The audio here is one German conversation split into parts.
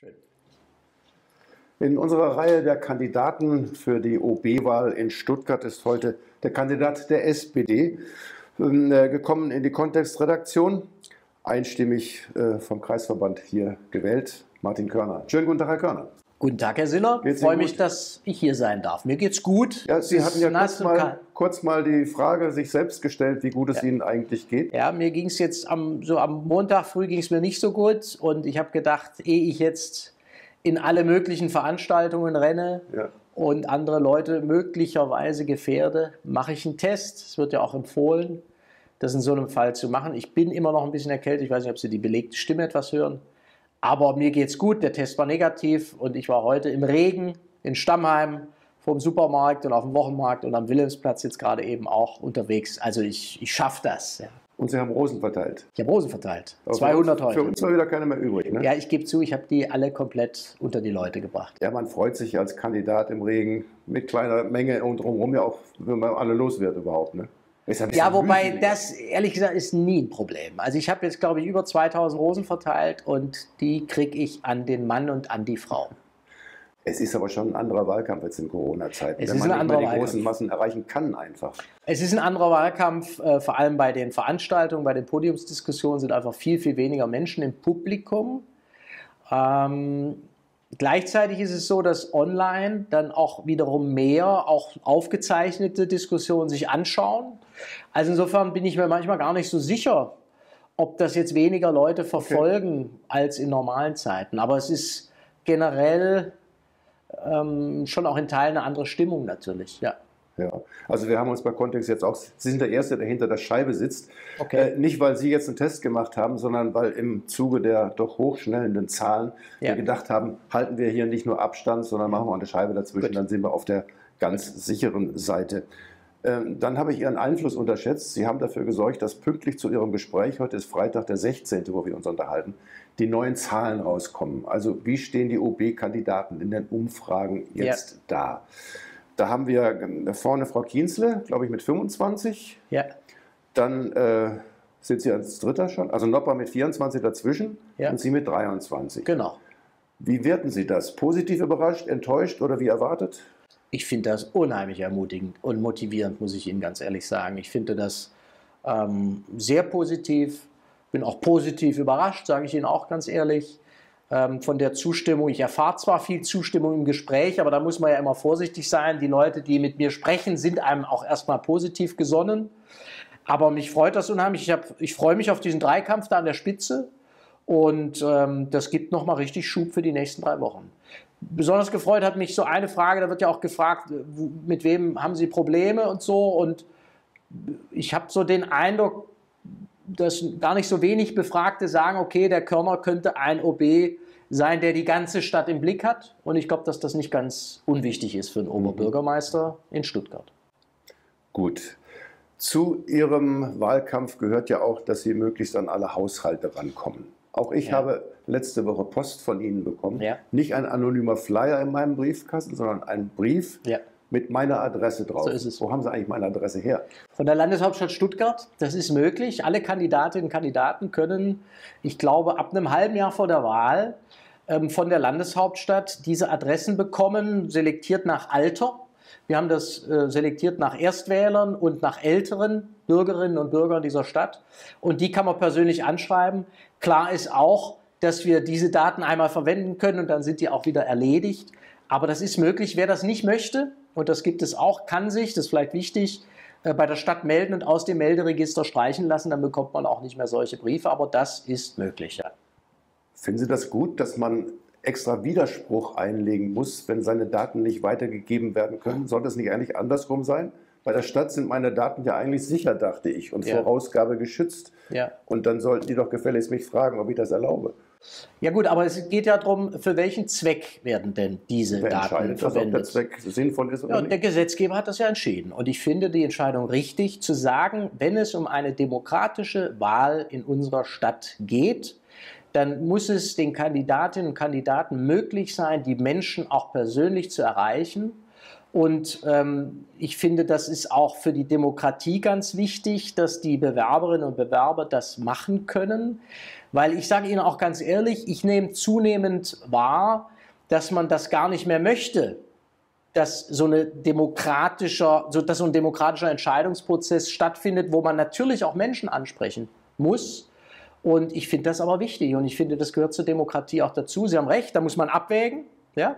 Schön. In unserer Reihe der Kandidaten für die OB-Wahl in Stuttgart ist heute der Kandidat der SPD ähm, äh, gekommen in die Kontextredaktion, einstimmig äh, vom Kreisverband hier gewählt, Martin Körner. Schönen guten Tag, Herr Körner. Guten Tag, Herr Sinner. Ich freue mich, dass ich hier sein darf. Mir geht's gut. Ja, Sie hatten ja kurz mal, kurz mal, die Frage sich selbst gestellt, wie gut es ja. Ihnen eigentlich geht. Ja, mir ging es jetzt am, so am Montag früh ging es mir nicht so gut und ich habe gedacht, ehe ich jetzt in alle möglichen Veranstaltungen renne ja. und andere Leute möglicherweise gefährde, mache ich einen Test. Es wird ja auch empfohlen, das in so einem Fall zu machen. Ich bin immer noch ein bisschen erkältet. Ich weiß nicht, ob Sie die belegte Stimme etwas hören. Aber mir geht's gut, der Test war negativ und ich war heute im Regen in Stammheim vom Supermarkt und auf dem Wochenmarkt und am Wilhelmsplatz jetzt gerade eben auch unterwegs. Also ich, ich schaffe das. Ja. Und Sie haben Rosen verteilt? Ich habe Rosen verteilt. Aber 200 heute. Für uns war wieder keine mehr übrig, ne? Ja, ich gebe zu, ich habe die alle komplett unter die Leute gebracht. Ja, man freut sich als Kandidat im Regen mit kleiner Menge und drumherum ja auch, wenn man alle los wird überhaupt, ne? Ja, wobei das ehrlich gesagt ist nie ein Problem. Also ich habe jetzt, glaube ich, über 2000 Rosen verteilt und die kriege ich an den Mann und an die Frau. Es ist aber schon ein anderer Wahlkampf jetzt in Corona-Zeiten, wenn man nicht die großen Massen erreichen kann einfach. Es ist ein anderer Wahlkampf, äh, vor allem bei den Veranstaltungen, bei den Podiumsdiskussionen sind einfach viel, viel weniger Menschen im Publikum. Ähm, Gleichzeitig ist es so, dass online dann auch wiederum mehr auch aufgezeichnete Diskussionen sich anschauen. Also insofern bin ich mir manchmal gar nicht so sicher, ob das jetzt weniger Leute verfolgen okay. als in normalen Zeiten. Aber es ist generell ähm, schon auch in Teilen eine andere Stimmung natürlich, ja. Ja, also wir haben uns bei Kontext jetzt auch, Sie sind der Erste, der hinter der Scheibe sitzt. Okay. Äh, nicht, weil Sie jetzt einen Test gemacht haben, sondern weil im Zuge der doch hochschnellenden Zahlen ja. wir gedacht haben, halten wir hier nicht nur Abstand, sondern machen wir eine Scheibe dazwischen, Gut. dann sind wir auf der ganz sicheren Seite. Ähm, dann habe ich Ihren Einfluss unterschätzt. Sie haben dafür gesorgt, dass pünktlich zu Ihrem Gespräch, heute ist Freitag der 16., wo wir uns unterhalten, die neuen Zahlen rauskommen. Also wie stehen die OB-Kandidaten in den Umfragen jetzt ja. da? Da haben wir ähm, vorne Frau Kienzle, glaube ich, mit 25. Ja. Dann äh, sind Sie als Dritter schon, also Nopper mit 24 dazwischen ja. und Sie mit 23. Genau. Wie werten Sie das? Positiv überrascht, enttäuscht oder wie erwartet? Ich finde das unheimlich ermutigend und motivierend, muss ich Ihnen ganz ehrlich sagen. Ich finde das ähm, sehr positiv, bin auch positiv überrascht, sage ich Ihnen auch ganz ehrlich ähm, von der Zustimmung. Ich erfahre zwar viel Zustimmung im Gespräch, aber da muss man ja immer vorsichtig sein. Die Leute, die mit mir sprechen, sind einem auch erstmal positiv gesonnen. Aber mich freut das unheimlich. Ich, ich freue mich auf diesen Dreikampf da an der Spitze. Und ähm, das gibt nochmal richtig Schub für die nächsten drei Wochen. Besonders gefreut hat mich so eine Frage, da wird ja auch gefragt, mit wem haben Sie Probleme und so. Und ich habe so den Eindruck, dass gar nicht so wenig Befragte sagen, okay, der Körner könnte ein OB sein, der die ganze Stadt im Blick hat. Und ich glaube, dass das nicht ganz unwichtig ist für einen. Oberbürgermeister in Stuttgart. Gut. Zu Ihrem Wahlkampf gehört ja auch, dass Sie möglichst an alle Haushalte rankommen. Auch ich ja. habe letzte Woche Post von Ihnen bekommen. Ja. Nicht ein anonymer Flyer in meinem Briefkasten, sondern ein Brief ja mit meiner Adresse drauf. So ist es. Wo haben Sie eigentlich meine Adresse her? Von der Landeshauptstadt Stuttgart. Das ist möglich. Alle Kandidatinnen und Kandidaten können, ich glaube, ab einem halben Jahr vor der Wahl ähm, von der Landeshauptstadt diese Adressen bekommen, selektiert nach Alter. Wir haben das äh, selektiert nach Erstwählern und nach älteren Bürgerinnen und Bürgern dieser Stadt. Und die kann man persönlich anschreiben. Klar ist auch, dass wir diese Daten einmal verwenden können und dann sind die auch wieder erledigt. Aber das ist möglich. Wer das nicht möchte, und das gibt es auch, kann sich, das ist vielleicht wichtig, äh, bei der Stadt melden und aus dem Melderegister streichen lassen, dann bekommt man auch nicht mehr solche Briefe, aber das ist möglich. Ja. Finden Sie das gut, dass man extra Widerspruch einlegen muss, wenn seine Daten nicht weitergegeben werden können? Sollte es nicht eigentlich andersrum sein? Bei der Stadt sind meine Daten ja eigentlich sicher, dachte ich, und ja. vor Ausgabe geschützt. Ja. Und dann sollten die doch gefälligst mich fragen, ob ich das erlaube. Ja gut, aber es geht ja darum, für welchen Zweck werden denn diese Wer Daten verwendet? Das, ob der Zweck sinnvoll ist oder ja, nicht? Der Gesetzgeber hat das ja entschieden. Und ich finde die Entscheidung richtig, zu sagen, wenn es um eine demokratische Wahl in unserer Stadt geht, dann muss es den Kandidatinnen und Kandidaten möglich sein, die Menschen auch persönlich zu erreichen Und ähm, ich finde, das ist auch für die Demokratie ganz wichtig, dass die Bewerberinnen und Bewerber das machen können. Weil ich sage Ihnen auch ganz ehrlich, ich nehme zunehmend wahr, dass man das gar nicht mehr möchte, dass so, eine demokratischer, so, dass so ein demokratischer Entscheidungsprozess stattfindet, wo man natürlich auch Menschen ansprechen muss. Und ich finde das aber wichtig und ich finde, das gehört zur Demokratie auch dazu. Sie haben recht, da muss man abwägen. Ja?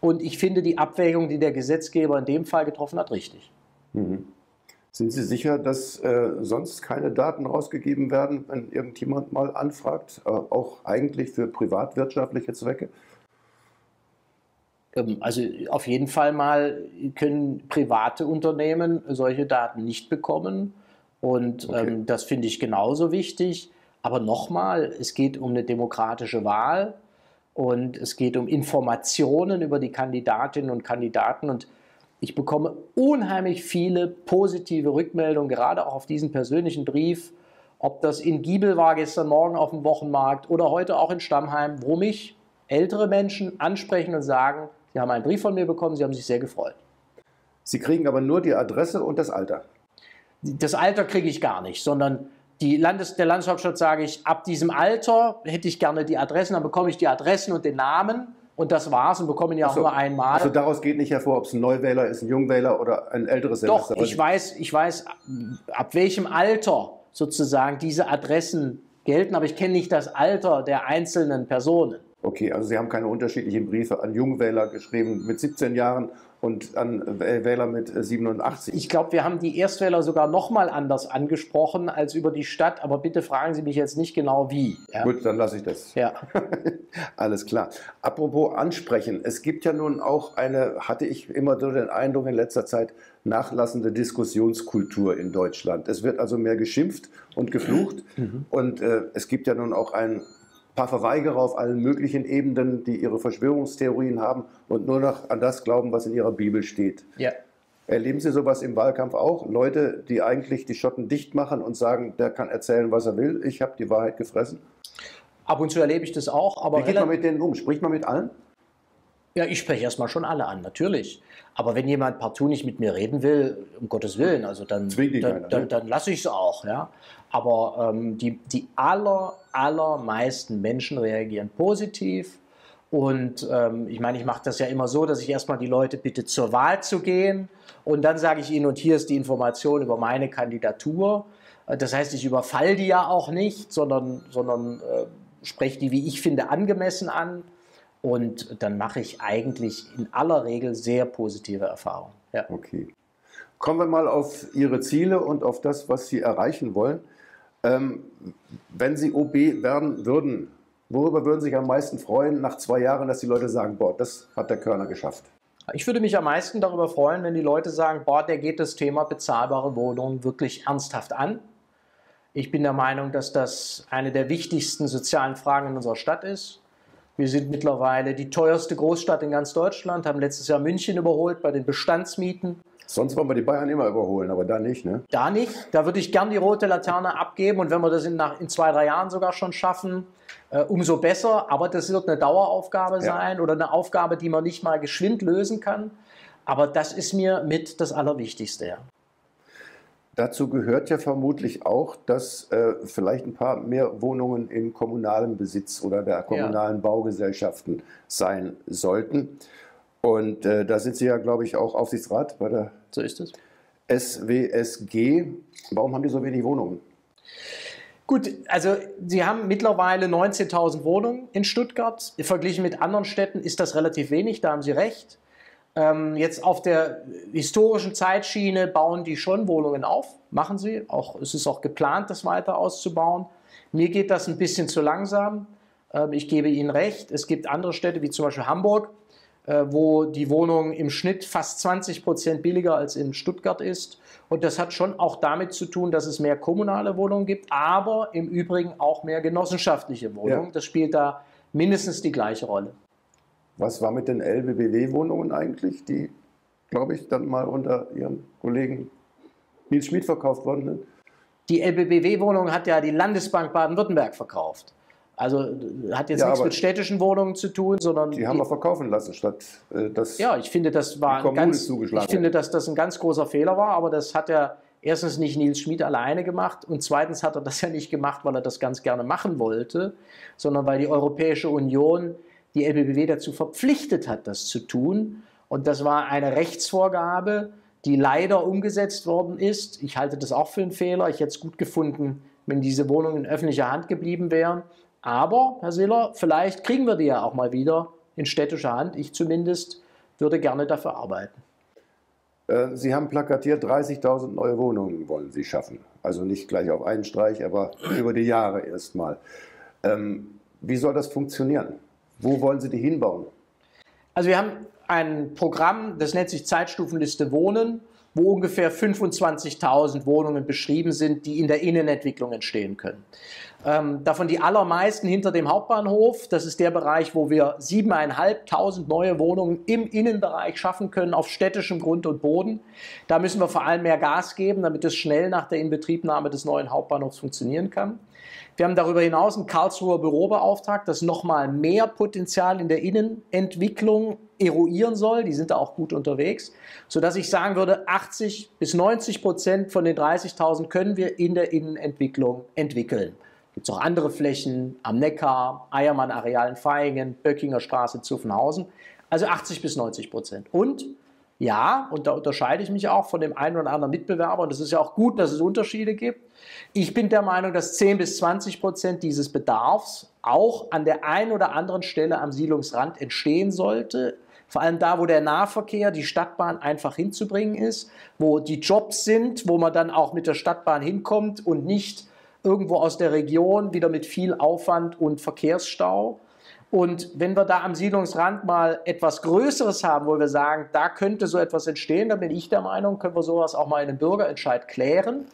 Und ich finde die Abwägung, die der Gesetzgeber in dem Fall getroffen hat, richtig. Mhm. Sind Sie sicher, dass äh, sonst keine Daten rausgegeben werden, wenn irgendjemand mal anfragt, äh, auch eigentlich für privatwirtschaftliche Zwecke? Ähm, also auf jeden Fall mal können private Unternehmen solche Daten nicht bekommen. Und okay. ähm, das finde ich genauso wichtig. Aber nochmal, es geht um eine demokratische Wahl und es geht um Informationen über die Kandidatinnen und Kandidaten. Und ich bekomme unheimlich viele positive Rückmeldungen, gerade auch auf diesen persönlichen Brief, ob das in Giebel war gestern Morgen auf dem Wochenmarkt oder heute auch in Stammheim, wo mich ältere Menschen ansprechen und sagen, Sie haben einen Brief von mir bekommen, Sie haben sich sehr gefreut. Sie kriegen aber nur die Adresse und das Alter. Das Alter kriege ich gar nicht, sondern die Landes der Landeshauptstadt sage ich, ab diesem Alter hätte ich gerne die Adressen, dann bekomme ich die Adressen und den Namen und das war's und bekommen ja auch so, nur einmal. Also daraus geht nicht hervor, ob es ein Neuwähler ist, ein Jungwähler oder ein älteres Semester. Doch, ich weiß, ich weiß, ab welchem Alter sozusagen diese Adressen gelten, aber ich kenne nicht das Alter der einzelnen Personen. Okay, also Sie haben keine unterschiedlichen Briefe an Jungwähler geschrieben mit 17 Jahren und an Wähler mit 87. Ich glaube, wir haben die Erstwähler sogar noch mal anders angesprochen als über die Stadt, aber bitte fragen Sie mich jetzt nicht genau wie. Ja. Gut, dann lasse ich das. Ja. Alles klar. Apropos ansprechen, es gibt ja nun auch eine, hatte ich immer so den Eindruck in letzter Zeit, nachlassende Diskussionskultur in Deutschland. Es wird also mehr geschimpft und geflucht mhm. und äh, es gibt ja nun auch ein paar Verweigerer auf allen möglichen Ebenen, die ihre Verschwörungstheorien haben und nur noch an das glauben, was in ihrer Bibel steht. Ja. Erleben Sie sowas im Wahlkampf auch? Leute, die eigentlich die Schotten dicht machen und sagen, der kann erzählen, was er will, ich habe die Wahrheit gefressen? Ab und zu erlebe ich das auch. Aber Wie geht man mit denen um? Spricht man mit allen? Ja, ich spreche erstmal schon alle an, natürlich. Aber wenn jemand partout nicht mit mir reden will, um Gottes Willen, also dann, dann, dann, dann, dann lasse ich es auch. Ja? Aber ähm, die, die aller, allermeisten Menschen reagieren positiv. Und ähm, ich meine, ich mache das ja immer so, dass ich erstmal die Leute bitte zur Wahl zu gehen. Und dann sage ich ihnen, und hier ist die Information über meine Kandidatur. Äh, das heißt, ich überfall die ja auch nicht, sondern, sondern äh, spreche die, wie ich finde, angemessen an. Und dann mache ich eigentlich in aller Regel sehr positive Erfahrungen. Ja. Okay. Kommen wir mal auf Ihre Ziele und auf das, was Sie erreichen wollen. Ähm, wenn Sie OB werden würden, worüber würden Sie sich am meisten freuen nach zwei Jahren, dass die Leute sagen, boah, das hat der Körner geschafft? Ich würde mich am meisten darüber freuen, wenn die Leute sagen, boah, der geht das Thema bezahlbare Wohnungen wirklich ernsthaft an. Ich bin der Meinung, dass das eine der wichtigsten sozialen Fragen in unserer Stadt ist. Wir sind mittlerweile die teuerste Großstadt in ganz Deutschland, haben letztes Jahr München überholt bei den Bestandsmieten. Sonst wollen wir die Bayern immer überholen, aber da nicht, ne? Da nicht. Da würde ich gern die rote Laterne abgeben und wenn wir das in, nach, in zwei, drei Jahren sogar schon schaffen, äh, umso besser. Aber das wird eine Daueraufgabe ja. sein oder eine Aufgabe, die man nicht mal geschwind lösen kann. Aber das ist mir mit das Allerwichtigste. Dazu gehört ja vermutlich auch, dass äh, vielleicht ein paar mehr Wohnungen im kommunalen Besitz oder der kommunalen ja. Baugesellschaften sein sollten. Und äh, da sind Sie ja, glaube ich, auch Aufsichtsrat bei der so ist es. SWSG. Warum haben die so wenig Wohnungen? Gut, also Sie haben mittlerweile 19.000 Wohnungen in Stuttgart. Verglichen mit anderen Städten ist das relativ wenig, da haben Sie recht. Ähm, jetzt auf der historischen Zeitschiene bauen die schon Wohnungen auf, machen sie. Auch, es ist auch geplant, das weiter auszubauen. Mir geht das ein bisschen zu langsam. Ähm, ich gebe Ihnen recht. Es gibt andere Städte, wie zum Beispiel Hamburg, äh, wo die Wohnung im Schnitt fast 20 Prozent billiger als in Stuttgart ist. Und das hat schon auch damit zu tun, dass es mehr kommunale Wohnungen gibt, aber im Übrigen auch mehr genossenschaftliche Wohnungen. Ja. Das spielt da mindestens die gleiche Rolle. Was war mit den LBBW-Wohnungen eigentlich, die, glaube ich, dann mal unter Ihren Kollegen Nils Schmid verkauft worden sind? Die LBBW-Wohnung hat ja die Landesbank Baden-Württemberg verkauft. Also hat jetzt ja, nichts mit städtischen Wohnungen zu tun, sondern. Die haben wir verkaufen lassen, statt äh, das. Ja, ich finde, das war ein ganz, ich finde, dass das ein ganz großer Fehler war, aber das hat er erstens nicht Nils Schmid alleine gemacht und zweitens hat er das ja nicht gemacht, weil er das ganz gerne machen wollte, sondern weil die Europäische Union die LBBW dazu verpflichtet hat, das zu tun. Und das war eine Rechtsvorgabe, die leider umgesetzt worden ist. Ich halte das auch für einen Fehler. Ich hätte es gut gefunden, wenn diese Wohnungen in öffentlicher Hand geblieben wären. Aber, Herr Siller, vielleicht kriegen wir die ja auch mal wieder in städtischer Hand. Ich zumindest würde gerne dafür arbeiten. Äh, Sie haben plakatiert, 30.000 neue Wohnungen wollen Sie schaffen. Also nicht gleich auf einen Streich, aber über die Jahre erstmal. Ähm, wie soll das funktionieren? Wo wollen Sie die hinbauen? Also wir haben ein Programm, das nennt sich Zeitstufenliste Wohnen, wo ungefähr 25.000 Wohnungen beschrieben sind, die in der Innenentwicklung entstehen können. Ähm, davon die allermeisten hinter dem Hauptbahnhof. Das ist der Bereich, wo wir 7.500 neue Wohnungen im Innenbereich schaffen können, auf städtischem Grund und Boden. Da müssen wir vor allem mehr Gas geben, damit es schnell nach der Inbetriebnahme des neuen Hauptbahnhofs funktionieren kann. Wir haben darüber hinaus ein Karlsruher Büro beauftragt, das nochmal mehr Potenzial in der Innenentwicklung eruieren soll. Die sind da auch gut unterwegs, sodass ich sagen würde, 80 bis 90 Prozent von den 30.000 können wir in der Innenentwicklung entwickeln. Gibt es auch andere Flächen am Neckar, Eiermann-Areal in Vaihingen, Böckinger Straße, Zuffenhausen. Also 80 bis 90 Prozent. Und ja, und da unterscheide ich mich auch von dem einen oder anderen Mitbewerber. Und es ist ja auch gut, dass es Unterschiede gibt. Ich bin der Meinung, dass 10 bis 20 Prozent dieses Bedarfs auch an der einen oder anderen Stelle am Siedlungsrand entstehen sollte. Vor allem da, wo der Nahverkehr, die Stadtbahn einfach hinzubringen ist, wo die Jobs sind, wo man dann auch mit der Stadtbahn hinkommt und nicht irgendwo aus der Region wieder mit viel Aufwand und Verkehrsstau. Und wenn wir da am Siedlungsrand mal etwas Größeres haben, wo wir sagen, da könnte so etwas entstehen, dann bin ich der Meinung, können wir sowas auch mal in einem Bürgerentscheid klären.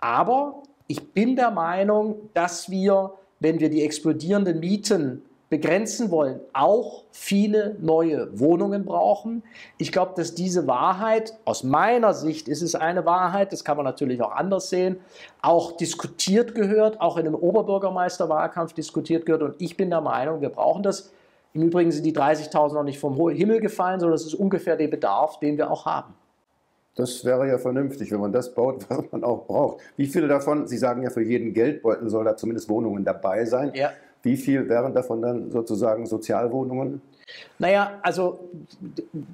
Aber ich bin der Meinung, dass wir, wenn wir die explodierenden Mieten begrenzen wollen, auch viele neue Wohnungen brauchen. Ich glaube, dass diese Wahrheit, aus meiner Sicht ist es eine Wahrheit, das kann man natürlich auch anders sehen, auch diskutiert gehört, auch in einem Oberbürgermeisterwahlkampf diskutiert gehört. Und ich bin der Meinung, wir brauchen das. Im Übrigen sind die 30.000 noch nicht vom Himmel gefallen, sondern es ist ungefähr der Bedarf, den wir auch haben. Das wäre ja vernünftig, wenn man das baut, was man auch braucht. Wie viele davon, Sie sagen ja, für jeden Geldbeutel soll da zumindest Wohnungen dabei sein. Ja. Wie viel wären davon dann sozusagen Sozialwohnungen? Naja, also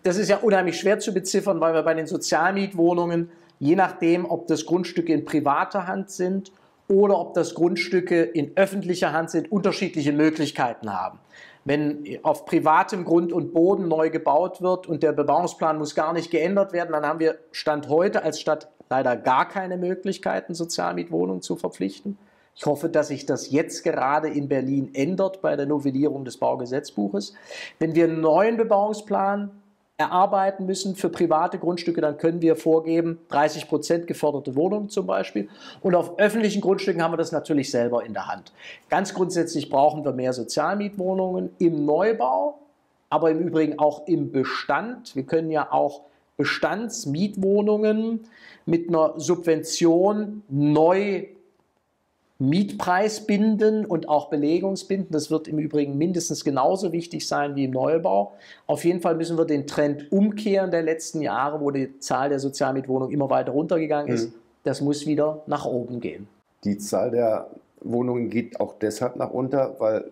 das ist ja unheimlich schwer zu beziffern, weil wir bei den Sozialmietwohnungen, je nachdem, ob das Grundstücke in privater Hand sind oder ob das Grundstücke in öffentlicher Hand sind, unterschiedliche Möglichkeiten haben. Wenn auf privatem Grund und Boden neu gebaut wird und der Bebauungsplan muss gar nicht geändert werden, dann haben wir Stand heute als Stadt leider gar keine Möglichkeiten, Sozialmietwohnungen zu verpflichten. Ich hoffe, dass sich das jetzt gerade in Berlin ändert bei der Novellierung des Baugesetzbuches. Wenn wir einen neuen Bebauungsplan erarbeiten müssen für private Grundstücke, dann können wir vorgeben, 30 Prozent geförderte Wohnungen zum Beispiel. Und auf öffentlichen Grundstücken haben wir das natürlich selber in der Hand. Ganz grundsätzlich brauchen wir mehr Sozialmietwohnungen im Neubau, aber im Übrigen auch im Bestand. Wir können ja auch Bestandsmietwohnungen mit einer Subvention neu Mietpreis binden und auch Belegungsbinden. Das wird im Übrigen mindestens genauso wichtig sein wie im Neubau. Auf jeden Fall müssen wir den Trend umkehren der letzten Jahre, wo die Zahl der Sozialmietwohnungen immer weiter runtergegangen ist. Mhm. Das muss wieder nach oben gehen. Die Zahl der Wohnungen geht auch deshalb nach unten, weil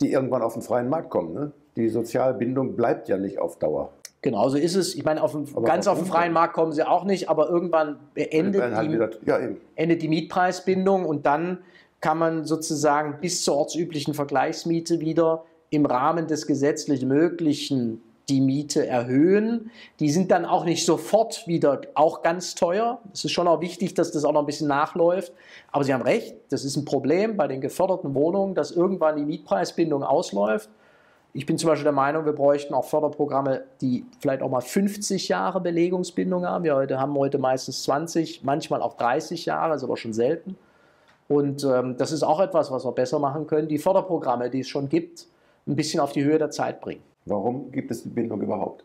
die irgendwann auf den freien Markt kommen. Ne? Die Sozialbindung bleibt ja nicht auf Dauer. Genau, so ist es. Ich meine, auf dem, ganz auf den freien Markt kommen sie auch nicht, aber irgendwann endet, die, halt ja, endet die Mietpreisbindung und dann kann man sozusagen bis zur ortsüblichen Vergleichsmiete wieder im Rahmen des gesetzlich Möglichen die Miete erhöhen. Die sind dann auch nicht sofort wieder auch ganz teuer. Es ist schon auch wichtig, dass das auch noch ein bisschen nachläuft. Aber Sie haben recht, das ist ein Problem bei den geförderten Wohnungen, dass irgendwann die Mietpreisbindung ausläuft. Ich bin zum Beispiel der Meinung, wir bräuchten auch Förderprogramme, die vielleicht auch mal 50 Jahre Belegungsbindung haben. Wir heute, haben heute meistens 20, manchmal auch 30 Jahre, ist aber schon selten. Und ähm, das ist auch etwas, was wir besser machen können. Die Förderprogramme, die es schon gibt, ein bisschen auf die Höhe der Zeit bringen. Warum gibt es die Bindung überhaupt?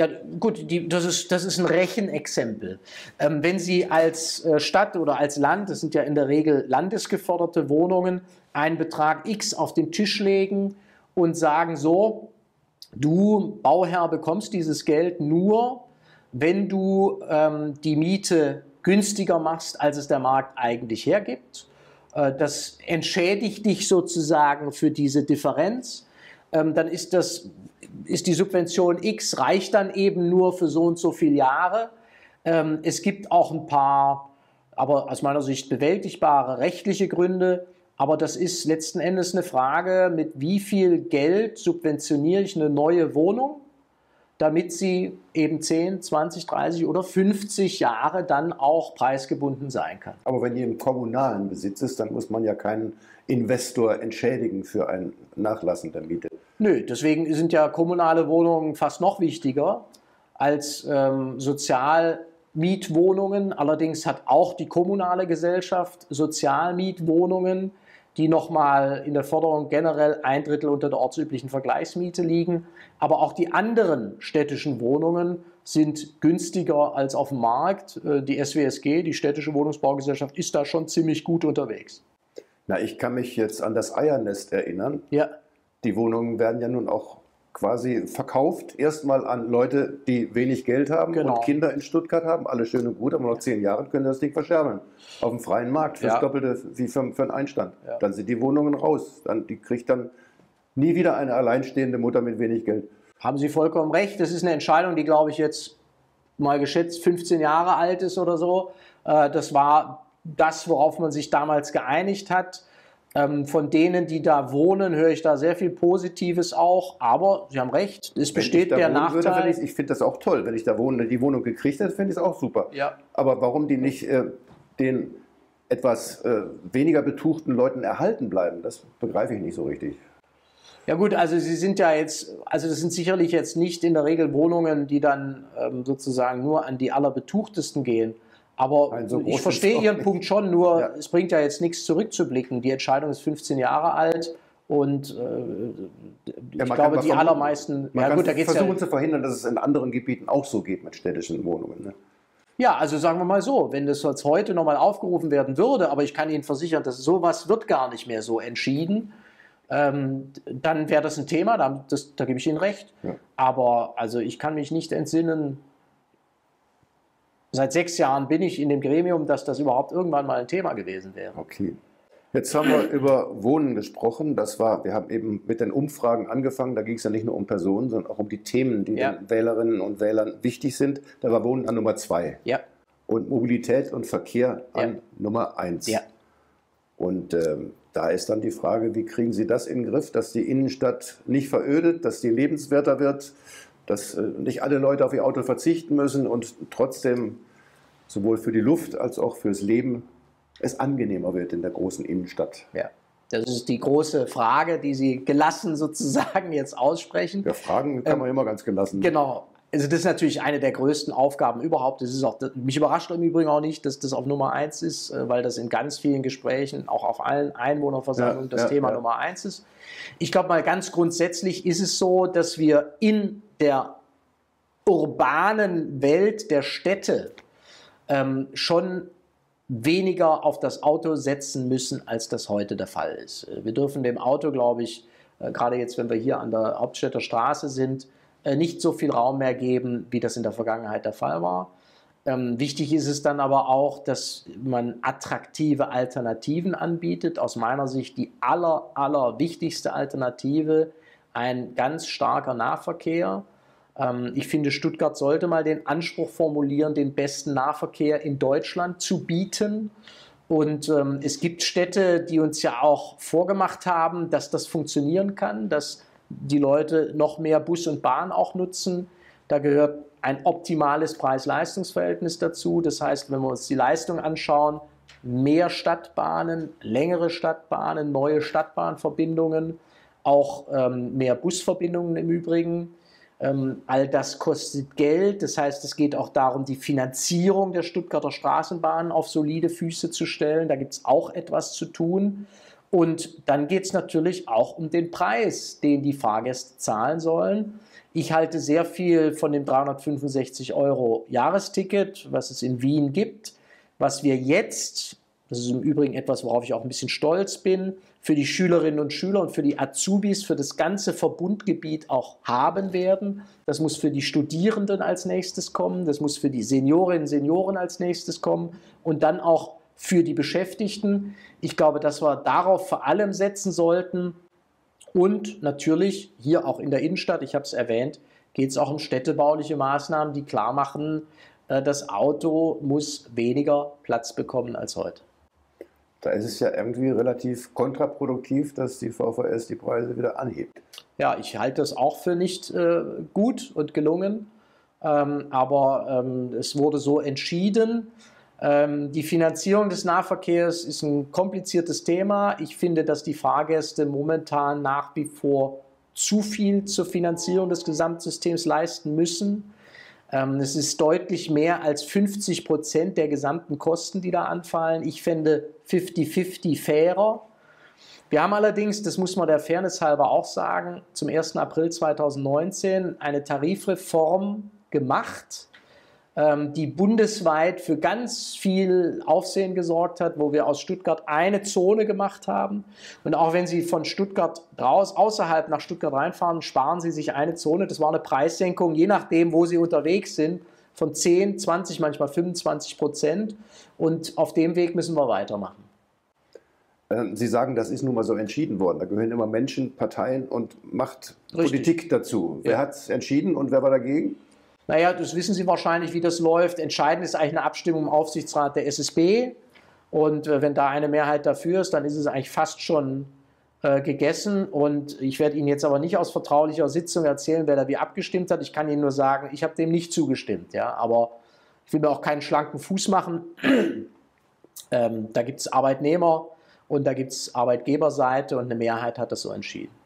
Ja, gut, die, das, ist, das ist ein Rechenexempel. Ähm, wenn Sie als äh, Stadt oder als Land, das sind ja in der Regel landesgeförderte Wohnungen, einen Betrag X auf den Tisch legen und sagen, so, du Bauherr bekommst dieses Geld nur, wenn du ähm, die Miete günstiger machst, als es der Markt eigentlich hergibt. Äh, das entschädigt dich sozusagen für diese Differenz. Ähm, dann ist, das, ist die Subvention X, reicht dann eben nur für so und so viele Jahre. Ähm, es gibt auch ein paar, aber aus meiner Sicht bewältigbare rechtliche Gründe. Aber das ist letzten Endes eine Frage, mit wie viel Geld subventioniere ich eine neue Wohnung? damit sie eben 10, 20, 30 oder 50 Jahre dann auch preisgebunden sein kann. Aber wenn die im kommunalen Besitz ist, dann muss man ja keinen Investor entschädigen für ein Nachlassen der Miete. Nö, deswegen sind ja kommunale Wohnungen fast noch wichtiger als ähm, Sozialmietwohnungen. Allerdings hat auch die kommunale Gesellschaft Sozialmietwohnungen die nochmal in der Förderung generell ein Drittel unter der ortsüblichen Vergleichsmiete liegen. Aber auch die anderen städtischen Wohnungen sind günstiger als auf dem Markt. Äh, die SWSG, die städtische Wohnungsbaugesellschaft, ist da schon ziemlich gut unterwegs. Na, ich kann mich jetzt an das Eiernest erinnern. Ja. Die Wohnungen werden ja nun auch quasi verkauft, erstmal an Leute, die wenig Geld haben genau. und Kinder in Stuttgart haben. Alles schön und gut, aber nach zehn Jahren können das Ding verscherben. Auf dem freien Markt, für ja. Doppelte wie für, für einen Einstand. Ja. Dann sind die Wohnungen raus. Dann, die kriegt dann nie wieder eine alleinstehende Mutter mit wenig Geld. Haben Sie vollkommen recht. Das ist eine Entscheidung, die, glaube ich, jetzt mal geschätzt 15 Jahre alt ist oder so. Äh, das war das, worauf man sich damals geeinigt hat. Ähm, von denen, die da wohnen, höre ich da sehr viel Positives auch. Aber Sie haben recht, es besteht der Nachteil. Würde, ich, ich finde das auch toll. Wenn ich da wohne, die Wohnung gekriegt hätte, finde ich es auch super. Ja. Aber warum die nicht äh, den etwas äh, weniger betuchten Leuten erhalten bleiben, das begreife ich nicht so richtig. Ja gut, also Sie sind ja jetzt, also das sind sicherlich jetzt nicht in der Regel Wohnungen, die dann ähm, sozusagen nur an die allerbetuchtesten gehen. Aber so ich verstehe Ihren Punkt schon, nur ja. es bringt ja jetzt nichts zurückzublicken. Die Entscheidung ist 15 Jahre alt und äh, ja, ich glaube, die allermeisten. Man ja, gut, da geht's versuchen ja, zu verhindern, dass es in anderen Gebieten auch so geht mit städtischen Wohnungen. Ne? Ja, also sagen wir mal so, wenn das jetzt heute nochmal aufgerufen werden würde, aber ich kann Ihnen versichern, dass sowas wird gar nicht mehr so entschieden, ähm, dann wäre das ein Thema, da, das, da gebe ich Ihnen recht. Ja. Aber also ich kann mich nicht entsinnen, Seit sechs Jahren bin ich in dem Gremium, dass das überhaupt irgendwann mal ein Thema gewesen wäre. Okay. Jetzt haben wir über Wohnen gesprochen. Das war, wir haben eben mit den Umfragen angefangen. Da ging es ja nicht nur um Personen, sondern auch um die Themen, die ja. den Wählerinnen und Wählern wichtig sind. Da war Wohnen an Nummer zwei. Ja. Und Mobilität und Verkehr an ja. Nummer eins. Ja. Und ähm, da ist dann die Frage, wie kriegen Sie das in den Griff, dass die Innenstadt nicht verödet, dass die lebenswerter wird, dass äh, nicht alle Leute auf ihr Auto verzichten müssen und trotzdem sowohl für die Luft als auch fürs Leben es angenehmer wird in der großen Innenstadt. Ja. Das ist die große Frage, die Sie gelassen sozusagen jetzt aussprechen. Ja, Fragen kann man ähm, immer ganz gelassen. Genau. Also das ist natürlich eine der größten Aufgaben überhaupt. Das ist auch, mich überrascht im Übrigen auch nicht, dass das auf Nummer eins ist, äh, weil das in ganz vielen Gesprächen, auch auf allen Einwohnerversammlungen, ja, das ja, Thema ja. Nummer eins ist. Ich glaube mal ganz grundsätzlich ist es so, dass wir in der urbanen Welt der Städte ähm, schon weniger auf das Auto setzen müssen, als das heute der Fall ist. Wir dürfen dem Auto, glaube ich, äh, gerade jetzt, wenn wir hier an der Hauptstädter Straße sind, äh, nicht so viel Raum mehr geben, wie das in der Vergangenheit der Fall war. Ähm, wichtig ist es dann aber auch, dass man attraktive Alternativen anbietet. Aus meiner Sicht die aller, aller wichtigste Alternative ein ganz starker Nahverkehr. Ähm, ich finde, Stuttgart sollte mal den Anspruch formulieren, den besten Nahverkehr in Deutschland zu bieten. Und ähm, es gibt Städte, die uns ja auch vorgemacht haben, dass das funktionieren kann, dass die Leute noch mehr Bus und Bahn auch nutzen. Da gehört ein optimales Preis-Leistungs-Verhältnis dazu. Das heißt, wenn wir uns die Leistung anschauen, mehr Stadtbahnen, längere Stadtbahnen, neue Stadtbahnverbindungen, auch ähm, mehr Busverbindungen im Übrigen. Ähm, all das kostet Geld. Das heißt, es geht auch darum, die Finanzierung der Stuttgarter Straßenbahn auf solide Füße zu stellen. Da gibt es auch etwas zu tun. Und dann geht es natürlich auch um den Preis, den die Fahrgäste zahlen sollen. Ich halte sehr viel von dem 365 Euro Jahresticket, was es in Wien gibt, was wir jetzt, das ist im Übrigen etwas, worauf ich auch ein bisschen stolz bin, für die Schülerinnen und Schüler und für die Azubis, für das ganze Verbundgebiet auch haben werden. Das muss für die Studierenden als nächstes kommen, das muss für die Seniorinnen und Senioren als nächstes kommen und dann auch für die Beschäftigten. Ich glaube, dass wir darauf vor allem setzen sollten. Und natürlich hier auch in der Innenstadt, ich habe es erwähnt, geht es auch um städtebauliche Maßnahmen, die klar machen, äh, das Auto muss weniger Platz bekommen als heute. Da ist es ja irgendwie relativ kontraproduktiv, dass die VVS die Preise wieder anhebt. Ja, ich halte das auch für nicht äh, gut und gelungen. Ähm, aber ähm, es wurde so entschieden. Ähm, die Finanzierung des Nahverkehrs ist ein kompliziertes Thema. Ich finde, dass die Fahrgäste momentan nach wie vor zu viel zur Finanzierung des Gesamtsystems leisten müssen. Ähm, es ist deutlich mehr als 50 Prozent der gesamten Kosten, die da anfallen. Ich fände 50-50 fairer. Wir haben allerdings, das muss man der Fairness halber auch sagen, zum 1. April 2019 eine Tarifreform gemacht, die bundesweit für ganz viel Aufsehen gesorgt hat, wo wir aus Stuttgart eine Zone gemacht haben. Und auch wenn Sie von Stuttgart raus, außerhalb nach Stuttgart reinfahren, sparen Sie sich eine Zone. Das war eine Preissenkung, je nachdem, wo Sie unterwegs sind, von 10, 20, manchmal 25 Prozent. Und auf dem Weg müssen wir weitermachen. Ähm, Sie sagen, das ist nun mal so entschieden worden. Da gehören immer Menschen, Parteien und Machtpolitik dazu. Wer ja. hat es entschieden und wer war dagegen? Naja, das wissen Sie wahrscheinlich, wie das läuft. Entscheidend ist eigentlich eine Abstimmung im Aufsichtsrat der SSB. Und äh, wenn da eine Mehrheit dafür ist, dann ist es eigentlich fast schon äh, gegessen. Und ich werde Ihnen jetzt aber nicht aus vertraulicher Sitzung erzählen, wer da wie abgestimmt hat. Ich kann Ihnen nur sagen, ich habe dem nicht zugestimmt. Ja? Aber ich will mir auch keinen schlanken Fuß machen. ähm, da gibt es Arbeitnehmer und da gibt es Arbeitgeberseite und eine Mehrheit hat das so entschieden.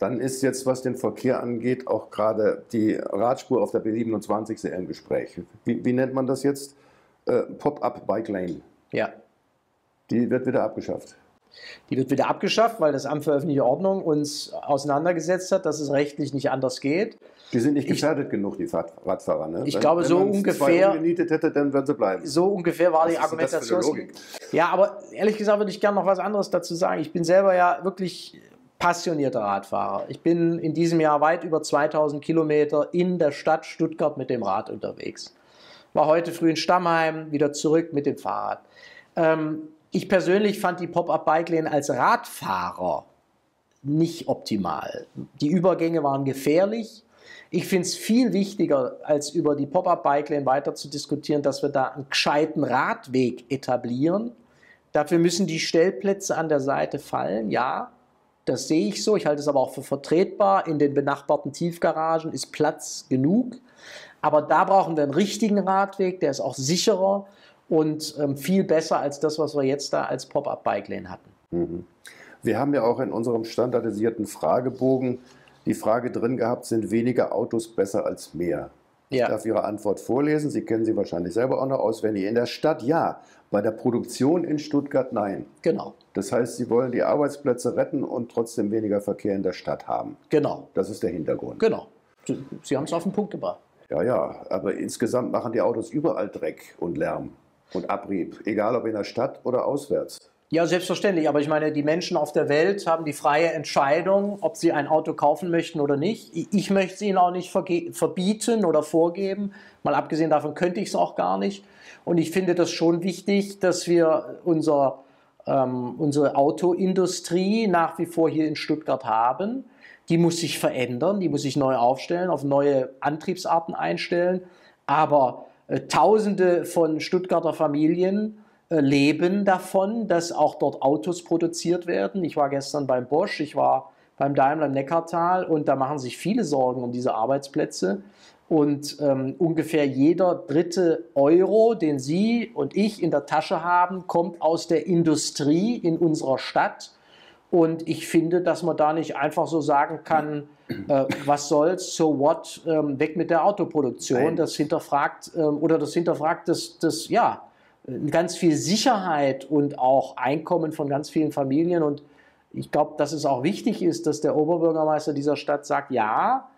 Dann ist jetzt, was den Verkehr angeht, auch gerade die Radspur auf der B27 sehr im Gespräch. Wie, wie nennt man das jetzt? Äh, Pop-up Bike Lane. Ja. Die wird wieder abgeschafft. Die wird wieder abgeschafft, weil das Amt für öffentliche Ordnung uns auseinandergesetzt hat, dass es rechtlich nicht anders geht. Die sind nicht gefährdet ich, genug, die Radfahrer. Ne? Ich wenn, glaube, wenn so ungefähr. hätte, dann würden sie bleiben. So ungefähr war Was die Argumentation. Ja, aber ehrlich gesagt würde ich gerne noch was anderes dazu sagen. Ich bin selber ja wirklich passionierter Radfahrer. Ich bin in diesem Jahr weit über 2000 Kilometer in der Stadt Stuttgart mit dem Rad unterwegs. War heute früh in Stammheim, wieder zurück mit dem Fahrrad. Ähm, ich persönlich fand die Pop-Up-Bike-Lane als Radfahrer nicht optimal. Die Übergänge waren gefährlich. Ich finde es viel wichtiger, als über die Pop-Up-Bike-Lane weiter zu diskutieren, dass wir da einen gescheiten Radweg etablieren. Dafür müssen die Stellplätze an der Seite fallen, ja. Das sehe ich so. Ich halte es aber auch für vertretbar. In den benachbarten Tiefgaragen ist Platz genug. Aber da brauchen wir einen richtigen Radweg, der ist auch sicherer und ähm, viel besser als das, was wir jetzt da als Pop-up-Bike-Lane hatten. Mhm. Wir haben ja auch in unserem standardisierten Fragebogen die Frage drin gehabt, sind weniger Autos besser als mehr? Ja. Ich darf Ihre Antwort vorlesen. Sie kennen sie wahrscheinlich selber auch noch auswendig. In der Stadt ja, bei der Produktion in Stuttgart nein. Genau. Das heißt, Sie wollen die Arbeitsplätze retten und trotzdem weniger Verkehr in der Stadt haben. Genau. Das ist der Hintergrund. Genau. Sie haben es auf den Punkt gebracht. Ja, ja, aber insgesamt machen die Autos überall Dreck und Lärm und Abrieb, egal ob in der Stadt oder auswärts. Ja, selbstverständlich. Aber ich meine, die Menschen auf der Welt haben die freie Entscheidung, ob sie ein Auto kaufen möchten oder nicht. Ich möchte es ihnen auch nicht verbieten oder vorgeben. Mal abgesehen davon könnte ich es auch gar nicht. Und ich finde das schon wichtig, dass wir unser, ähm, unsere Autoindustrie nach wie vor hier in Stuttgart haben. Die muss sich verändern, die muss sich neu aufstellen, auf neue Antriebsarten einstellen. Aber äh, Tausende von Stuttgarter Familien leben davon, dass auch dort Autos produziert werden. Ich war gestern beim Bosch, ich war beim Daimler im Neckartal und da machen sich viele Sorgen um diese Arbeitsplätze. Und ähm, ungefähr jeder dritte Euro, den Sie und ich in der Tasche haben, kommt aus der Industrie in unserer Stadt. Und ich finde, dass man da nicht einfach so sagen kann, äh, was soll's, so what, ähm, weg mit der Autoproduktion. Nein. Das hinterfragt ähm, oder das hinterfragt das, das ja, ganz viel Sicherheit und auch Einkommen von ganz vielen Familien. Und ich glaube, dass es auch wichtig ist, dass der Oberbürgermeister dieser Stadt sagt, ja,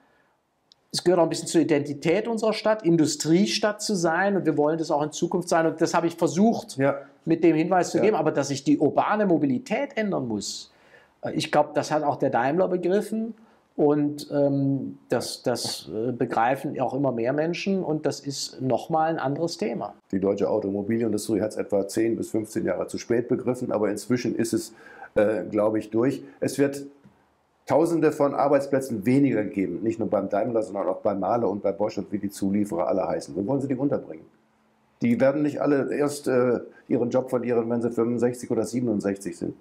es gehört auch ein bisschen zur Identität unserer Stadt, Industriestadt zu sein und wir wollen das auch in Zukunft sein. Und das habe ich versucht ja. mit dem Hinweis zu ja. geben. Aber dass sich die urbane Mobilität ändern muss, äh, ich glaube, das hat auch der Daimler begriffen. Und ähm, das, das äh, begreifen auch immer mehr Menschen und das ist nochmal ein anderes Thema. Die deutsche Automobilindustrie hat es etwa 10 bis 15 Jahre zu spät begriffen, aber inzwischen ist es, äh, glaube ich, durch. Es wird Tausende von Arbeitsplätzen weniger geben, nicht nur beim Daimler, sondern auch bei Mahle und bei Bosch und wie die Zulieferer alle heißen. Wo wollen Sie die unterbringen? Die werden nicht alle erst äh, ihren Job verlieren, wenn sie 65 oder 67 sind.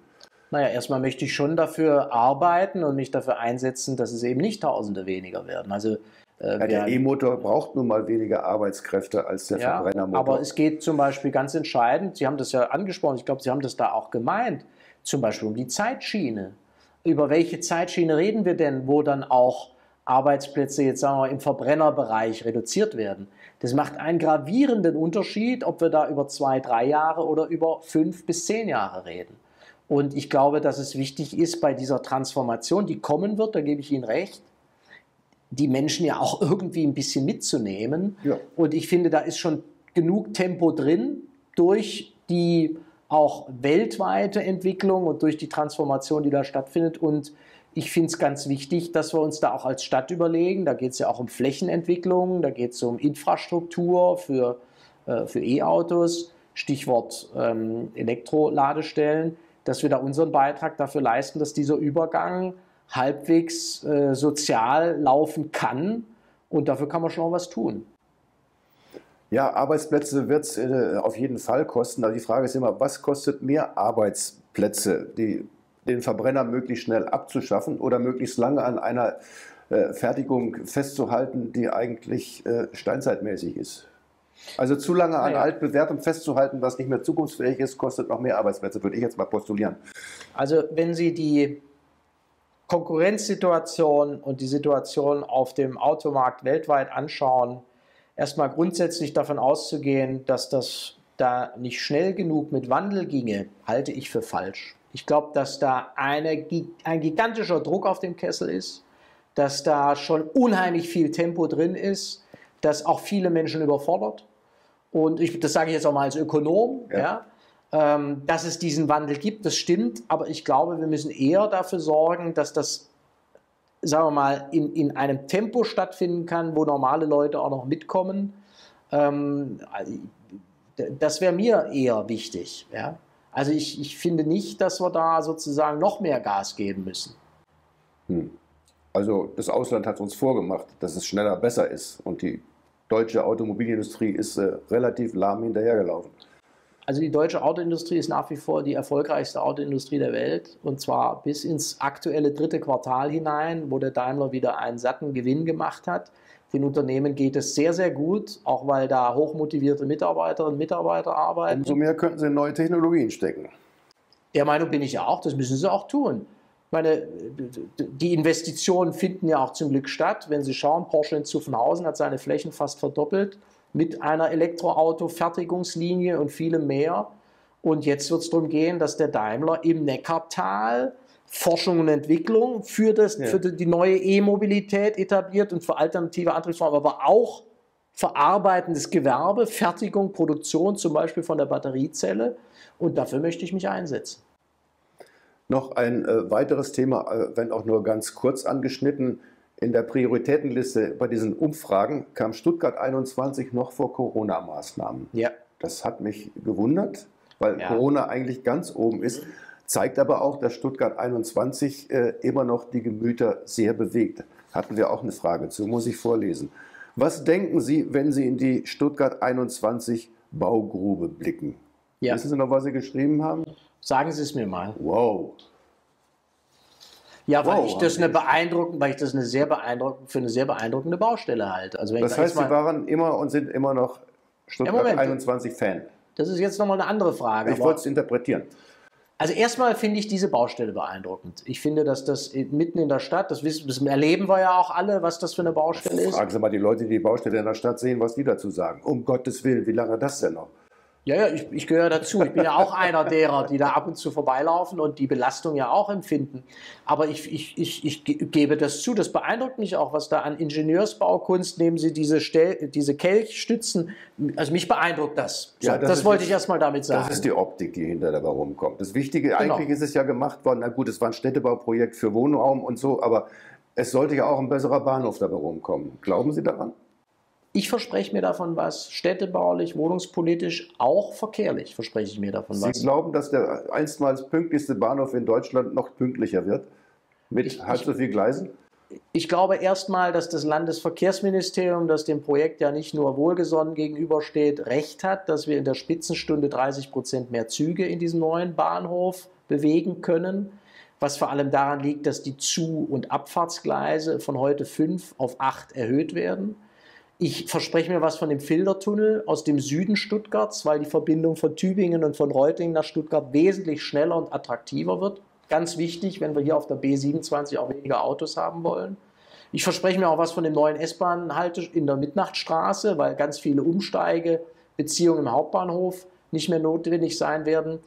Naja, erstmal möchte ich schon dafür arbeiten und mich dafür einsetzen, dass es eben nicht Tausende weniger werden. Also äh, ja, der E-Motor braucht nun mal weniger Arbeitskräfte als der ja, Verbrennermotor. Aber es geht zum Beispiel ganz entscheidend, Sie haben das ja angesprochen, ich glaube, Sie haben das da auch gemeint, zum Beispiel um die Zeitschiene. Über welche Zeitschiene reden wir denn, wo dann auch Arbeitsplätze jetzt sagen wir im Verbrennerbereich reduziert werden? Das macht einen gravierenden Unterschied, ob wir da über zwei, drei Jahre oder über fünf bis zehn Jahre reden. Und ich glaube, dass es wichtig ist bei dieser Transformation, die kommen wird, da gebe ich Ihnen recht, die Menschen ja auch irgendwie ein bisschen mitzunehmen. Ja. Und ich finde, da ist schon genug Tempo drin durch die auch weltweite Entwicklung und durch die Transformation, die da stattfindet. Und ich finde es ganz wichtig, dass wir uns da auch als Stadt überlegen. Da geht es ja auch um Flächenentwicklung, da geht es um Infrastruktur für, äh, für E-Autos, Stichwort ähm, Elektroladestellen dass wir da unseren Beitrag dafür leisten, dass dieser Übergang halbwegs äh, sozial laufen kann. Und dafür kann man schon was tun. Ja, Arbeitsplätze wird es äh, auf jeden Fall kosten. Aber die Frage ist immer, was kostet mehr Arbeitsplätze, die, den Verbrenner möglichst schnell abzuschaffen oder möglichst lange an einer äh, Fertigung festzuhalten, die eigentlich äh, steinzeitmäßig ist? Also zu lange an ja. altbewährtem festzuhalten, was nicht mehr zukunftsfähig ist, kostet noch mehr Arbeitsplätze, würde ich jetzt mal postulieren. Also wenn Sie die Konkurrenzsituation und die Situation auf dem Automarkt weltweit anschauen, erstmal grundsätzlich davon auszugehen, dass das da nicht schnell genug mit Wandel ginge, halte ich für falsch. Ich glaube, dass da eine, ein gigantischer Druck auf dem Kessel ist, dass da schon unheimlich viel Tempo drin ist, dass auch viele Menschen überfordert und ich, das sage ich jetzt auch mal als Ökonom, ja. ja ähm, dass es diesen Wandel gibt, das stimmt, aber ich glaube, wir müssen eher dafür sorgen, dass das, sagen wir mal, in, in einem Tempo stattfinden kann, wo normale Leute auch noch mitkommen. Ähm, das wäre mir eher wichtig. Ja? Also ich, ich finde nicht, dass wir da sozusagen noch mehr Gas geben müssen. Hm. Also das Ausland hat uns vorgemacht, dass es schneller besser ist und die deutsche Automobilindustrie ist äh, relativ lahm hinterhergelaufen. Also die deutsche Autoindustrie ist nach wie vor die erfolgreichste Autoindustrie der Welt und zwar bis ins aktuelle dritte Quartal hinein, wo der Daimler wieder einen satten Gewinn gemacht hat. Den Unternehmen geht es sehr, sehr gut, auch weil da hochmotivierte Mitarbeiterinnen und Mitarbeiter arbeiten. Umso mehr könnten sie in neue Technologien stecken. Der Meinung bin ich ja auch, das müssen sie auch tun meine, die Investitionen finden ja auch zum Glück statt. Wenn Sie schauen, Porsche in Zuffenhausen hat seine Flächen fast verdoppelt mit einer Elektroauto-Fertigungslinie und vielem mehr. Und jetzt wird es darum gehen, dass der Daimler im Neckartal Forschung und Entwicklung für, das, ja. für die neue E-Mobilität etabliert und für alternative Antriebsformen, aber auch verarbeitendes Gewerbe, Fertigung, Produktion, zum Beispiel von der Batteriezelle. Und dafür möchte ich mich einsetzen. Noch ein äh, weiteres Thema, äh, wenn auch nur ganz kurz angeschnitten. In der Prioritätenliste bei diesen Umfragen kam Stuttgart 21 noch vor Corona-Maßnahmen. Ja. Das hat mich gewundert, weil ja. Corona eigentlich ganz oben ist. Zeigt aber auch, dass Stuttgart 21 äh, immer noch die Gemüter sehr bewegt. Hatten wir auch eine Frage zu, muss ich vorlesen. Was denken Sie, wenn Sie in die Stuttgart 21 Baugrube blicken? Ja. Wissen Sie noch, was Sie geschrieben haben? Sagen Sie es mir mal. Wow. Ja, weil wow, ich das eine beeindruckend, weil ich das eine sehr beeindruckend für eine sehr beeindruckende Baustelle halte. Also das heißt, Sie waren immer und sind immer noch Stuttgart ja, 21 Fan. Das ist jetzt nochmal eine andere Frage. Ich wollte es interpretieren. Also erstmal finde ich diese Baustelle beeindruckend. Ich finde, dass das mitten in der Stadt, das, wissen, das erleben wir ja auch alle, was das für eine Baustelle ist. Fragen Sie mal die Leute, die die Baustelle in der Stadt sehen, was die dazu sagen. Um Gottes Willen, wie lange das denn noch? Ja, ja, ich, ich gehöre dazu. Ich bin ja auch einer derer, die da ab und zu vorbeilaufen und die Belastung ja auch empfinden. Aber ich, ich, ich, ich gebe das zu. Das beeindruckt mich auch, was da an Ingenieursbaukunst nehmen Sie diese, Stel diese Kelchstützen. Also mich beeindruckt das. Ja, das, das wollte ich erst mal damit sagen. Das ist die Optik, die hinter da rumkommt. Das Wichtige, genau. eigentlich ist es ja gemacht worden, na gut, es war ein Städtebauprojekt für Wohnraum und so, aber es sollte ja auch ein besserer Bahnhof dabei rumkommen. Glauben Sie daran? Ich verspreche mir davon was, städtebaulich, wohnungspolitisch, auch verkehrlich verspreche ich mir davon Sie was. Sie glauben, dass der einstmals pünktlichste Bahnhof in Deutschland noch pünktlicher wird? Mit ich, halb so viel Gleisen? Ich glaube erstmal, dass das Landesverkehrsministerium, das dem Projekt ja nicht nur wohlgesonnen gegenübersteht, recht hat, dass wir in der Spitzenstunde 30 Prozent mehr Züge in diesem neuen Bahnhof bewegen können. Was vor allem daran liegt, dass die Zu- und Abfahrtsgleise von heute fünf auf acht erhöht werden. Ich verspreche mir was von dem Filtertunnel aus dem Süden Stuttgarts, weil die Verbindung von Tübingen und von Reutingen nach Stuttgart wesentlich schneller und attraktiver wird. Ganz wichtig, wenn wir hier auf der B27 auch weniger Autos haben wollen. Ich verspreche mir auch was von dem neuen S-Bahn-Halte in der Mitnachtstraße, weil ganz viele Umsteigebeziehungen im Hauptbahnhof nicht mehr notwendig sein werden.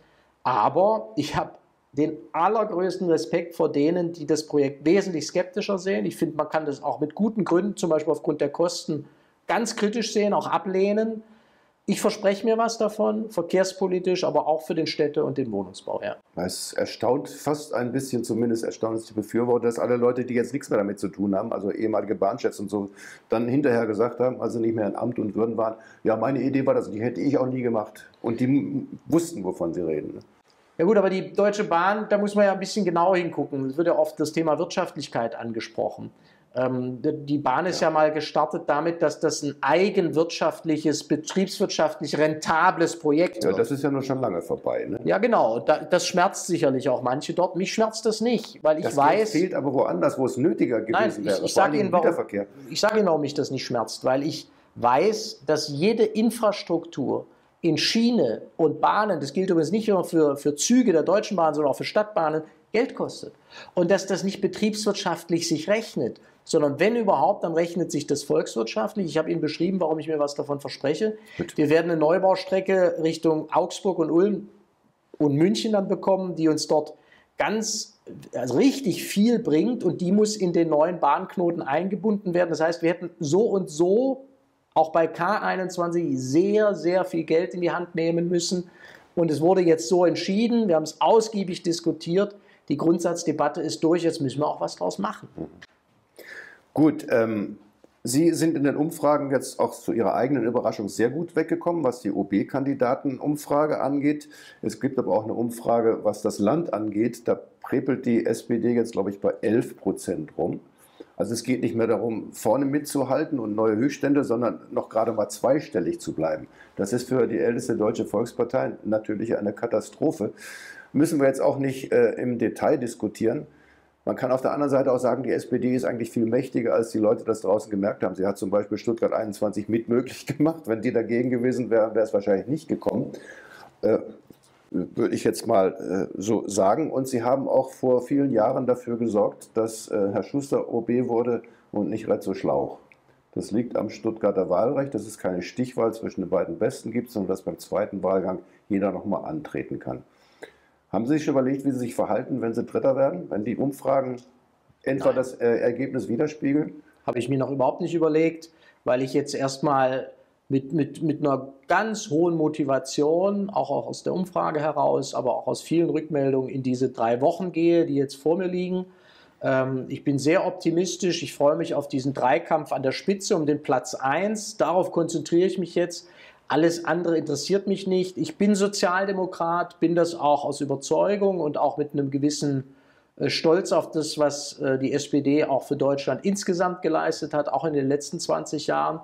Aber ich habe den allergrößten Respekt vor denen, die das Projekt wesentlich skeptischer sehen. Ich finde, man kann das auch mit guten Gründen, zum Beispiel aufgrund der Kosten, ganz kritisch sehen, auch ablehnen. Ich verspreche mir was davon, verkehrspolitisch, aber auch für den Städte- und den Wohnungsbau. Ja. Es erstaunt fast ein bisschen, zumindest erstaunt es die Befürworter, dass alle Leute, die jetzt nichts mehr damit zu tun haben, also ehemalige Bahnchefs und so, dann hinterher gesagt haben, also nicht mehr in Amt und Würden waren, ja, meine Idee war das, die hätte ich auch nie gemacht. Und die wussten, wovon sie reden. Ne? Ja gut, aber die Deutsche Bahn, da muss man ja ein bisschen genauer hingucken. Es wird ja oft das Thema Wirtschaftlichkeit angesprochen. Ähm, die Bahn ist ja. ja. mal gestartet damit, dass das ein eigenwirtschaftliches, betriebswirtschaftlich rentables Projekt ja, wird. Das ist ja nur schon lange vorbei. Ne? Ja, genau. das schmerzt sicherlich auch manche dort. Mich schmerzt das nicht, weil ich das weiß. Das fehlt aber woanders, wo es nötiger gewesen nein, ich, wäre. Ich sage Ihnen, warum, ich sage Ihnen, warum mich das nicht schmerzt, weil ich weiß, dass jede Infrastruktur in Schiene und Bahnen, das gilt übrigens nicht nur für, für Züge der Deutschen Bahn, sondern auch für Stadtbahnen, Geld kostet. Und dass das nicht betriebswirtschaftlich sich rechnet, sondern wenn überhaupt, dann rechnet sich das volkswirtschaftlich. Ich habe Ihnen beschrieben, warum ich mir was davon verspreche. Bitte. Wir werden eine Neubaustrecke Richtung Augsburg und Ulm und München dann bekommen, die uns dort ganz also richtig viel bringt und die muss in den neuen Bahnknoten eingebunden werden. Das heißt, wir hätten so und so auch bei K21 sehr, sehr viel Geld in die Hand nehmen müssen. Und es wurde jetzt so entschieden, wir haben es ausgiebig diskutiert, die Grundsatzdebatte ist durch, jetzt müssen wir auch was draus machen. Gut, ähm, Sie sind in den Umfragen jetzt auch zu Ihrer eigenen Überraschung sehr gut weggekommen, was die OB-Kandidatenumfrage angeht. Es gibt aber auch eine Umfrage, was das Land angeht. Da prepelt die SPD jetzt, glaube ich, bei 11 Prozent rum. Also es geht nicht mehr darum, vorne mitzuhalten und neue Höchststände, sondern noch gerade mal zweistellig zu bleiben. Das ist für die älteste deutsche Volkspartei natürlich eine Katastrophe. Müssen wir jetzt auch nicht äh, im Detail diskutieren. Man kann auf der anderen Seite auch sagen, die SPD ist eigentlich viel mächtiger, als die Leute das draußen gemerkt haben. Sie hat zum Beispiel Stuttgart 21 mitmöglich gemacht. Wenn die dagegen gewesen wären, wäre es wahrscheinlich nicht gekommen. Äh, würde ich jetzt mal äh, so sagen. Und Sie haben auch vor vielen Jahren dafür gesorgt, dass äh, Herr Schuster OB wurde und nicht Retzo Schlauch. Das liegt am Stuttgarter Wahlrecht, dass es keine Stichwahl zwischen den beiden Besten gibt, sondern dass beim zweiten Wahlgang jeder nochmal antreten kann. Haben Sie sich schon überlegt, wie Sie sich verhalten, wenn Sie Dritter werden, wenn die Umfragen etwa das äh, Ergebnis widerspiegeln? Habe ich mir noch überhaupt nicht überlegt, weil ich jetzt erstmal mit, mit, mit einer ganz hohen Motivation, auch, auch aus der Umfrage heraus, aber auch aus vielen Rückmeldungen in diese drei Wochen gehe, die jetzt vor mir liegen. Ähm, ich bin sehr optimistisch. Ich freue mich auf diesen Dreikampf an der Spitze um den Platz 1. Darauf konzentriere ich mich jetzt. Alles andere interessiert mich nicht. Ich bin Sozialdemokrat, bin das auch aus Überzeugung und auch mit einem gewissen äh, Stolz auf das, was äh, die SPD auch für Deutschland insgesamt geleistet hat, auch in den letzten 20 Jahren.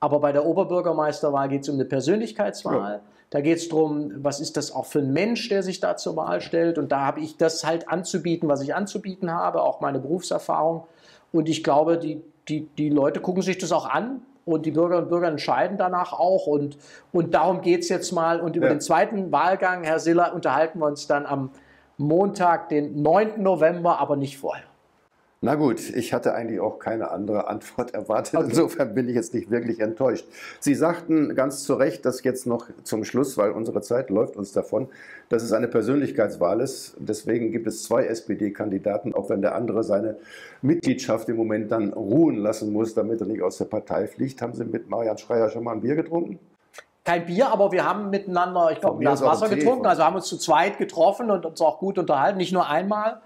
Aber bei der Oberbürgermeisterwahl geht es um eine Persönlichkeitswahl. Ja. Da geht es darum, was ist das auch für ein Mensch, der sich da zur Wahl stellt. Und da habe ich das halt anzubieten, was ich anzubieten habe, auch meine Berufserfahrung. Und ich glaube, die, die, die Leute gucken sich das auch an und die Bürgerinnen und Bürger entscheiden danach auch. Und, und darum geht es jetzt mal. Und über ja. den zweiten Wahlgang, Herr Siller, unterhalten wir uns dann am Montag, den 9. November, aber nicht vorher. Na gut, ich hatte eigentlich auch keine andere Antwort erwartet. Okay. Insofern bin ich jetzt nicht wirklich enttäuscht. Sie sagten ganz zu Recht, dass jetzt noch zum Schluss, weil unsere Zeit läuft uns davon, dass es eine Persönlichkeitswahl ist. Deswegen gibt es zwei SPD-Kandidaten, auch wenn der andere seine Mitgliedschaft im Moment dann ruhen lassen muss, damit er nicht aus der Partei fliegt. Haben Sie mit Marian Schreier schon mal ein Bier getrunken? kein Bier, aber wir haben miteinander, ich glaube, ein Glas Wasser getrunken. Also haben uns zu zweit getroffen und uns auch gut unterhalten, nicht nur einmal.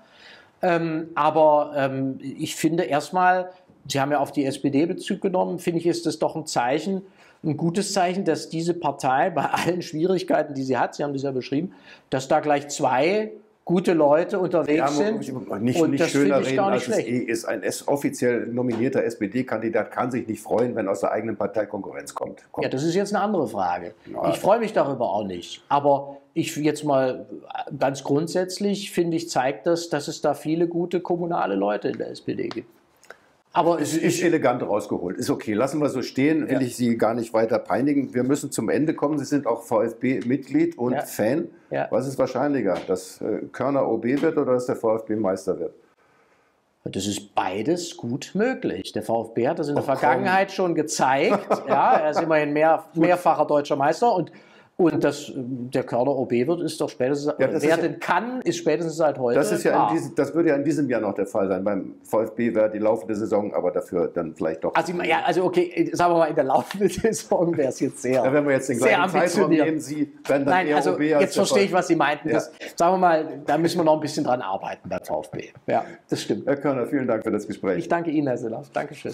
Ähm, aber ähm, ich finde erstmal, Sie haben ja auf die SPD Bezug genommen, finde ich, ist das doch ein Zeichen, ein gutes Zeichen, dass diese Partei bei allen Schwierigkeiten, die sie hat, Sie haben das ja beschrieben, dass da gleich zwei gute Leute unterwegs ja, sind. Nicht, und nicht das schöner reden, als schlecht. es eh ist. Ein offiziell nominierter SPD-Kandidat kann sich nicht freuen, wenn aus der eigenen Partei Konkurrenz kommt. kommt. Ja, das ist jetzt eine andere Frage. Ja. Ich freue mich darüber auch nicht. Aber ich jetzt mal ganz grundsätzlich finde ich, zeigt das, dass es da viele gute kommunale Leute in der SPD gibt. Aber es ist elegant rausgeholt. Ist okay. Lassen wir so stehen. Will ja. ich Sie gar nicht weiter peinigen. Wir müssen zum Ende kommen. Sie sind auch VfB-Mitglied und ja. Fan. Ja. Was ist wahrscheinlicher, dass äh, Körner OB wird oder dass der VfB Meister wird? Das ist beides gut möglich. Der VfB hat das in der oh, Vergangenheit schon gezeigt. ja, er ist immerhin mehr, mehrfacher deutscher Meister und und dass der Körner OB wird, ist doch spätestens, ja, werden ja, kann, ist spätestens seit heute. Das, ist ja diesem, das würde ja in diesem Jahr noch der Fall sein. Beim VfB wäre die laufende Saison, aber dafür dann vielleicht doch. Also, ja, also okay, sagen wir mal, in der laufenden Saison wäre es jetzt sehr. Ja, wenn wir jetzt den gleichen Zeitraum nehmen, Sie werden dann Nein, eher also OB als jetzt verstehe ich, was Sie meinten. Das, sagen wir mal, da müssen wir noch ein bisschen dran arbeiten beim VfB. Ja, das stimmt. Herr Körner, vielen Dank für das Gespräch. Ich danke Ihnen, Herr Sillaff. Dankeschön.